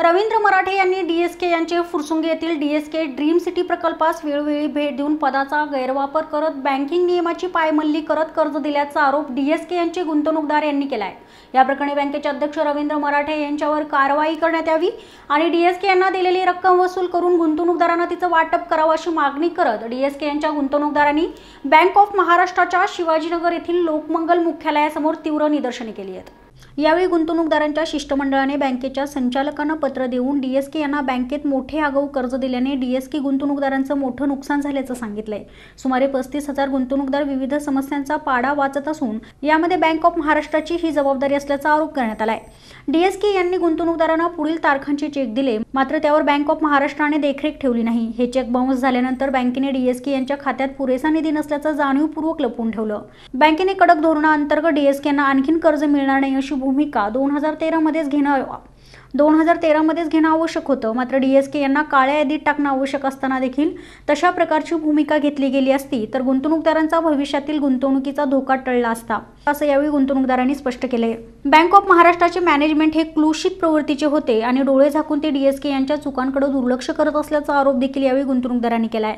रवींद्र मराठे यांनी डीएसके यांचे फुरसुंगी येथील डीएसके ड्रीम सिटी प्रकल्पास वेळोवेळी भेट देऊन पदाचा गैरवापर करत बँकिंग नियमाची पायमल्ली करत कर्ज दिल्याचा आरोप डीएसके यांचे गुंतवणूकदार यांनी केला आहे या प्रकरणी बँकेचे अध्यक्ष रवींद्र मराठे यांच्यावर कारवाई करण्यात यावी आणि डीएसके यांना दिलेली रक्कम वसूल करून गुंतवणूकदारांना तिचं वाटप करावं अशी मागणी करत डीएसके यांच्या गुंतवणूकदारांनी बँक ऑफ महाराष्ट्राच्या शिवाजीनगर येथील लोकमंगल मुख्यालयासमोर तीव्र निदर्शने केली आहेत. यावेळी गुंतवणूकदारांच्या शिष्टमंडळाने बँकेच्या संचालकांना पत्र देऊन डीएसके यांना बँकेत मोठे आगाऊ कर्ज दिल्याने डीएसके गुंतवणूकदारांचं मोठं नुकसान झाल्याचं सांगितलंय. सुमारे पस्तीस हजार गुंतवणूकदार विविध समस्यांचा पाडा वाचत असून यामध्ये बँक ऑफ महाराष्ट्राची ही जबाबदारी असल्याचा आरोप करण्यात आलाय. डीएसके यांनी गुंतवणूकदारांना पुढील तारखांचे चेक दिले मात्र त्यावर बँक ऑफ महाराष्ट्राने देखरेख ठेवली नाही. हे चेक बाउन्स झाल्यानंतर बँकेने डीएसके यांच्या खात्यात पुरेसा निधी नसल्याचं जाणीवपूर्वक लपवून ठेवलं. बँकेने कडक धोरणाअंतर्गत डीएसके यांना आणखीन कर्ज मिळणार नाही अशी भूमिका दोन हजार तेरामध्येच घेणं दोन हजार तेरामध्येच घेणं आवश्यक होतं. मात्र डी एस के यांना काळ्या यादीत टाकणं आवश्यक असताना देखील तशा प्रकारची भूमिका घेतली गेली असती तर गुंतवणूकदारांचा भविष्यातील गुंतवणुकीचा धोका टळला असता असं यावेळी गुंतवणूकदारांनी स्पष्ट केले बँक ऑफ महाराष्ट्राचे मॅनेजमेंट हे क्लुषित प्रवृत्तीचे होते आणि डोळे झाकून ते डीएसके यांच्या चुकांकडे दुर्लक्ष करत असल्याचा आरोप देखील यावेळी गुंतवणूकदारांनी केला आहे